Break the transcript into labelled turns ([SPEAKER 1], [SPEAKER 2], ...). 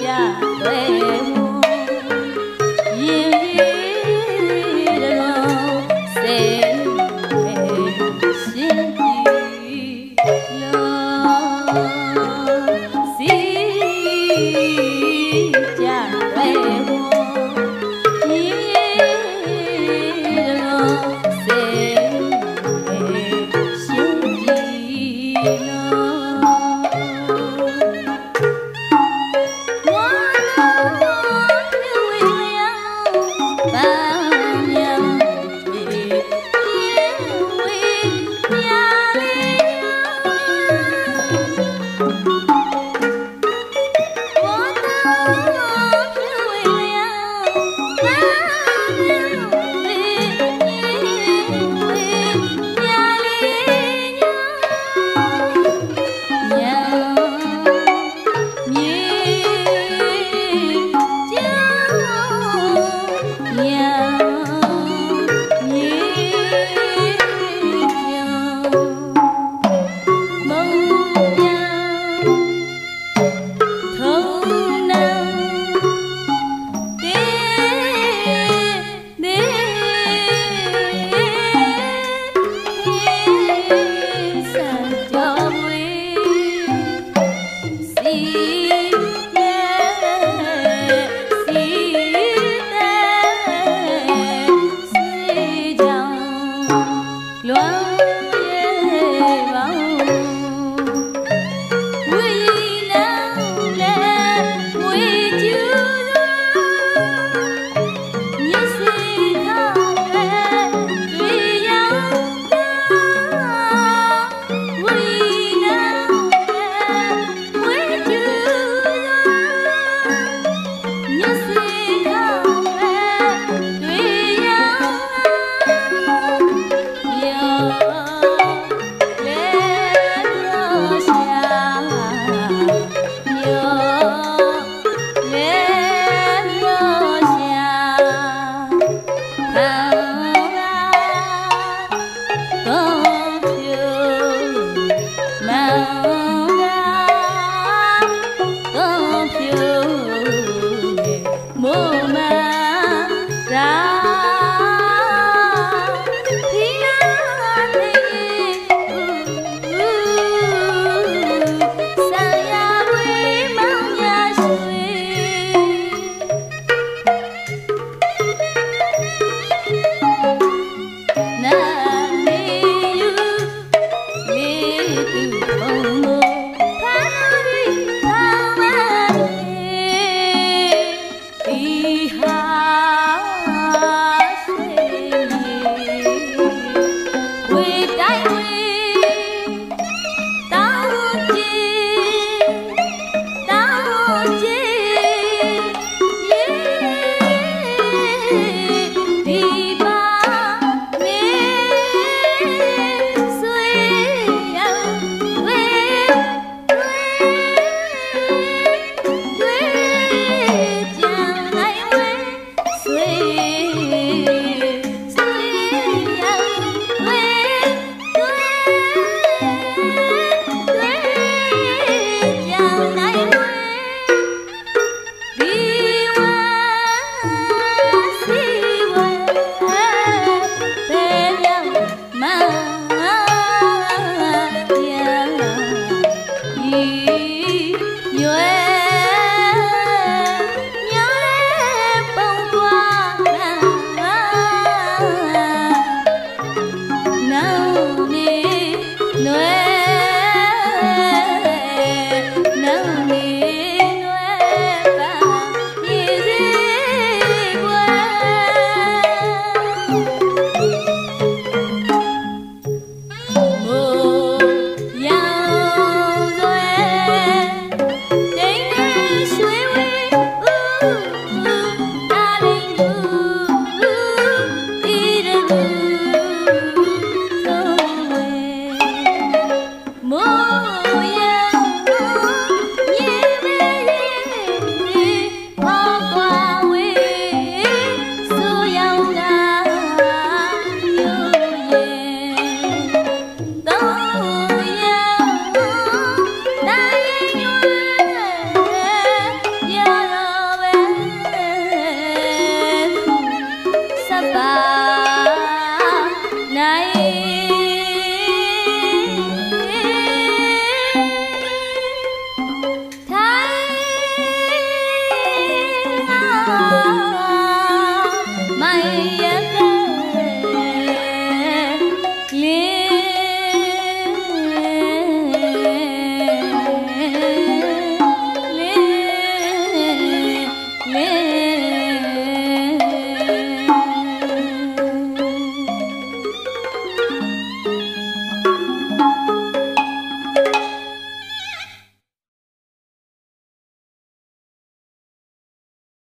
[SPEAKER 1] Cha về.